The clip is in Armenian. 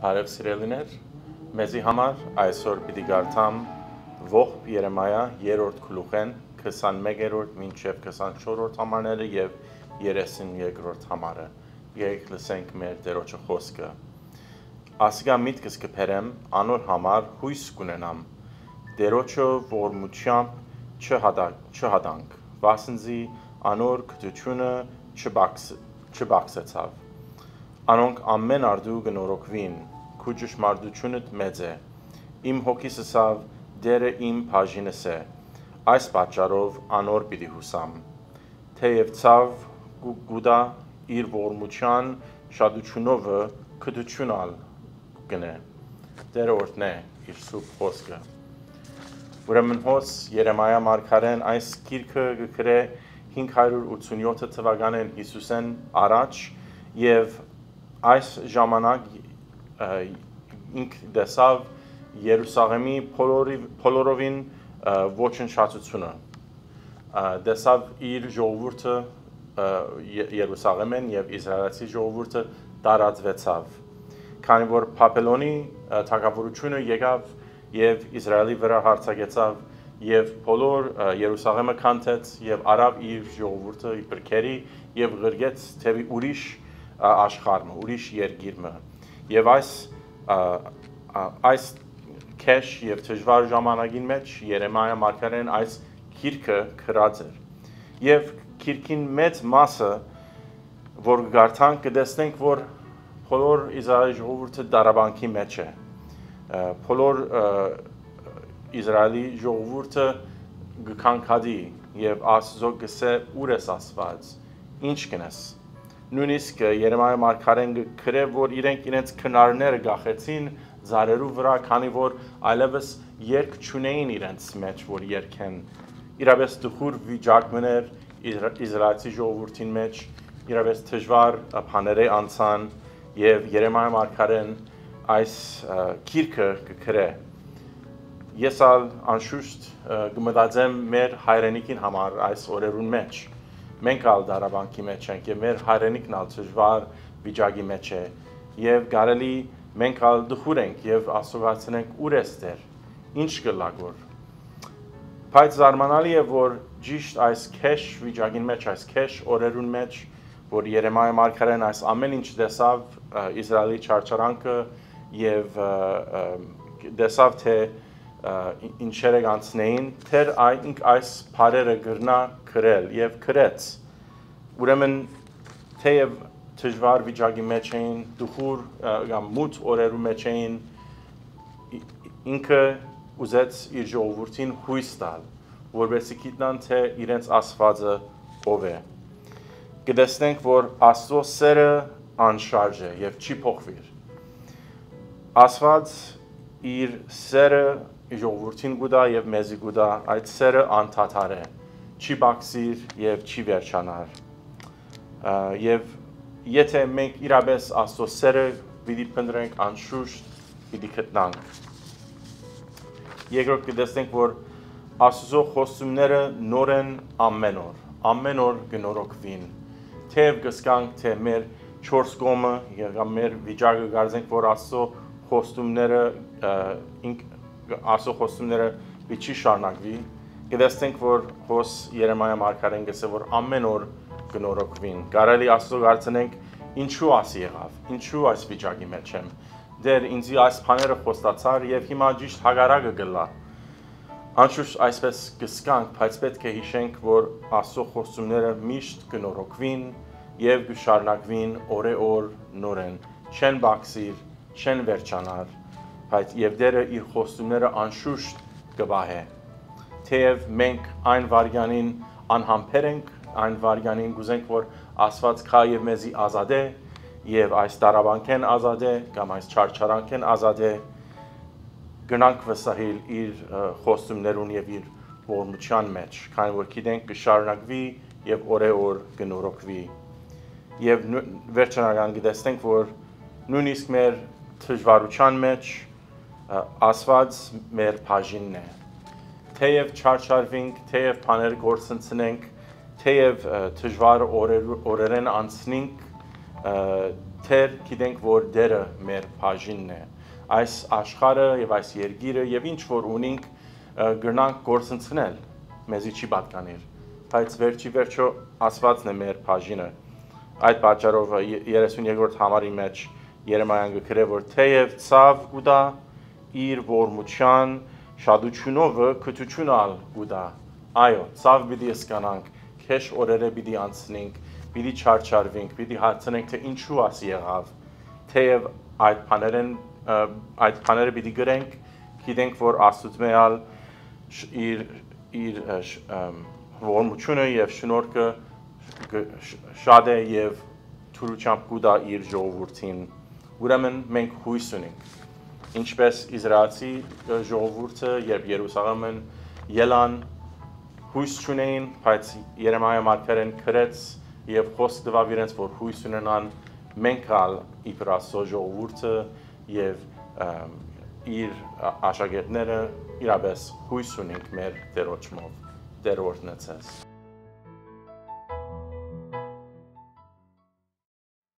Բարև սիրելիներ, մեզի համար այսօր պիտի գարտամ ողբ Երեմայա 3-րդ գլուխեն 21-րդ մինչև 24-րդ համարները եւ 32-րդ համարը։ Եկեք լսենք մեր Տերոջը խոսքը։ Ասիկա միտքս կփերեմ անոր համար հույս կունենամ։ Տերոջը ողորմությամբ չհադանք, չհադանք։ Վասնզի անոր քթությունը չբաքս չբաքսեցավ անոնք ամեն արդու գնորոքվին, քու ճշմարտությունդ մեծ է։ Իմ հոգիս ասավ, դերը իմ բաժինս է։ Այս պատճառով անոր պիտի հուսամ։ Թեև ցավ գուդա իր ողորմության շադությունովը քդությունալ գնե։ Դերը օրտնե իր սուբ խոսքը։ Ուրեմն հոս Երեմայա մարգարեն այս գիրքը գրե 587 թվականին Հիսուսեն առաջ եւ այս ժամանակ ինք դեսավ Երուսաղեմի փոլորովին ոչնչացությունը դեսավ իր ժողովուրդը Երուսաղեմեն եւ Իսրայելցի ժողովուրդը տարածվեցավ քանի որ Պապելոնի թագավորությունը եկավ եւ Իսրայելի վրա հարձակեցավ եւ բոլոր Երուսաղեմը կանթեց եւ արավ իր ժողովուրդը իբր քերի եւ գրգեց թեւի ուրիշ աշխարհը, ուրիշ երկիրը։ Եվ այս այս քեշ եւ դժվար ժամանակին մեջ Երեմայա մարգարեն այս քիրքը քրած էր։ Եվ քիրքին մեծ մասը որ գարտան կտեսնենք որ բոլոր Իսրայելի ժողովուրդը դարաբանքի մեջ է։ Բոլոր Իսրայելի ժողովուրդը գքանքադի եւ Աստծո գսե ուր ես ասված։ Ինչ կնես նույնիսկ Երեմայա մարգարեն գրե որ իրենք իրենց քնարները գախեցին զարերու վրա, քանի որ այլևս երկ չունեին իրենց մեջ, որ երկեն։ Իրավես դխուր վիճակ մներ Իսրայելցի ժողովրդին մեջ, իրավես դժվար բաների անցան եւ Երեմայա մարգարեն այս քիրքը կգրե։ Ես ալ անշուշտ կմտածեմ մեր հայրենիքին համար այս օրերուն մեջ մենք ալ դարաբանքի մեջ ենք եւ մեր հայրենիքն ալ դժվար վիճակի մեջ է եւ կարելի մենք ալ դխուր ենք եւ ասողացնենք ուր է ստեր ինչ կլագոր բայց զարմանալի է որ ճիշտ այս քեշ վիճակին մեջ այս քեշ օրերուն մեջ որ Երեմայա մարգարեն այս ամեն ինչ տեսավ Իսրայելի չարչարանքը եւ տեսավ թե ինչեր է անցնեին, թեր այնք այս բարերը գրնա գրել եւ գրեց։ Ուրեմն թեև դժվար վիճակի մեջ էին, դուխուր կամ մութ օրերու մեջ էին, ինքը ուզեց իր ժողովրդին հույս տալ, որովհետեւ գիտնան թե իրենց Աստվածը ով է։ Կտեսնենք, որ Աստծո սերը անշարժ է եւ չի փոխվիր։ Աստված իր սերը ժողովրդին գուտա եւ մեզի գուտա այդ սերը անդադար է չի բացիր եւ չի վերջանար եւ եթե մենք իրապես աստծո սերը պիտի փնտրենք անշուշտ պիտի գտնանք երկրորդ կտեսնենք որ աստծո խոսումները նոր են ամեն օր ամեն օր գնորոքվին թեև գսկանք թե մեր 4 կողմը եւ մեր վիճակը գարձենք որ աստծո խոստումները ինք Աստծո խոստումները չի շարունակվի, կտեսնենք, որ հոս Երեմայա մարգարեն գսե, որ ամեն օր գնորոքվին։ Կարելի Աստծո հարցնենք, ինչու ասի եղավ, ինչու այս վիճակի մեջ եմ։ Դեր ինձի այս բաները խոստացար եւ հիմա ճիշտ հագարակը գլա։ Անշուշտ այսպես կսկանք, բայց պետք է հիշենք, որ Աստծո խոստումները միշտ գնորոքվին եւ գշարնակվին օրե-օր նորեն, չեն բացիր, չեն վերջանար բայց եւ դերը իր խոստումները անշուշտ կվահե թեև մենք այն վարյանին անհամբեր ենք այն վարյանին գուզենք որ Աստված քա եւ մեզի ազատ է եւ այս տարաբանքեն ազատ է կամ այս չարչարանքեն ազատ է գնանք վստահիլ իր խոստումներուն եւ իր ողորմության մեջ քանի որ գիտենք կշարունակվի եւ օրեօր կնորոքվի եւ վերջնական գտեսնենք որ նույնիսկ մեր դժվարության մեջ ասված մեր բաժինն է։ Թեև չարչարվենք, թեև բաներ գործընծնենք, թեև դժվար օրեր օրերեն անցնենք, թեր գիտենք որ դերը մեր բաժինն է. Այս աշխարհը եւ այս երկիրը եւ ինչ որ ունենք գրնանք գործընծնել մեզի չի պատկանիր բայց վերջի վերջո ասվածն է մեր բաժինը այդ պատճառով 32-րդ համարի մեջ Երեմայան գրե որ թեև ցավ գուտա իր ողորմության շադուչունով քթուչունալ գուդա այո ցավ պիտի սկանանք քեշ օրերը պիտի անցնենք պիտի չարչարվենք պիտի հարցնենք թե ինչու աս եղավ թեև այդ բաներն այդ բաները պիտի գրենք գիտենք որ աստծո մեալ իր իր ողորմությունը եւ շնորհքը շատ է եւ թուրությամբ գուտա իր ժողովրդին ուրեմն մենք հույս ունենք Ինչպես Իսրայելցի ժողովուրդը, երբ Երուսաղեմն ելան հույս չունեին, բայց Երեմիա մարգարեն գրեց եւ խոսք տվավ իրենց, որ հույս ունենան մենք ալ իբր Աստծո ժողովուրդը եւ իր աշակերտները իրապես հույս ունենք մեր դերոճմով դերորդնեցես